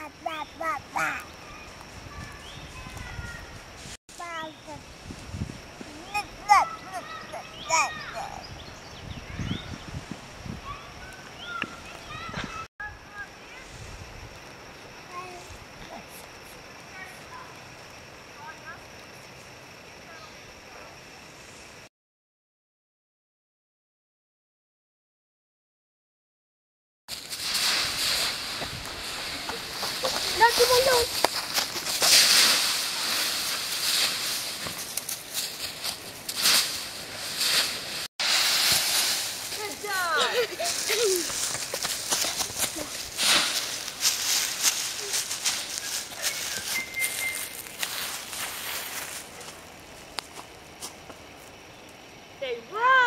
Not they run.